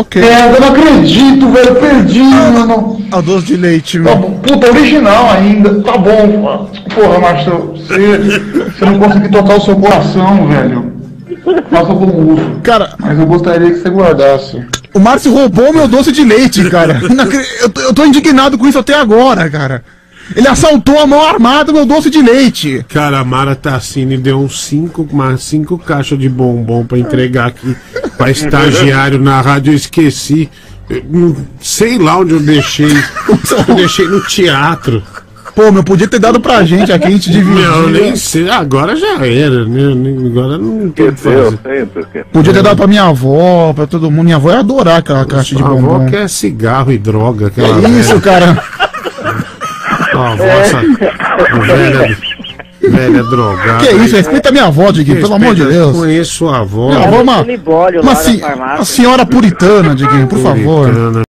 Ok. Merda, eu não acredito, velho. Perdi, mano. A doce de leite, Tá bom. Puta, original ainda. Tá bom. Porra, Marcelo. Você, você não conseguiu tocar o seu coração, velho. Faça bom uso. Cara, Mas eu gostaria que você guardasse. o Márcio roubou meu doce de leite, cara. Eu tô, eu tô indignado com isso até agora, cara. Ele assaltou a mão armada meu doce de leite. Cara, a Mara Tassini deu uns cinco, umas cinco caixas de bombom pra entregar aqui pra estagiário na rádio. Eu esqueci. Eu não sei lá onde eu deixei. Eu deixei no teatro. Pô, meu, podia ter dado pra gente aqui, a gente dividia. Eu nem sei. Agora já era, né? Agora não tem o que fazer. sempre. Podia ter dado pra minha avó, pra todo mundo. Minha avó ia adorar aquela caixa de A avó bombom. quer cigarro e droga. Aquela É isso, cara. A avó, essa velha, velha drogada. Que isso, respeita a minha avó, Diguinho, pelo amor de Deus. Conheço a avó. Minha avó é uma, uma, uma senhora puritana, Diguinho, por favor. puritana.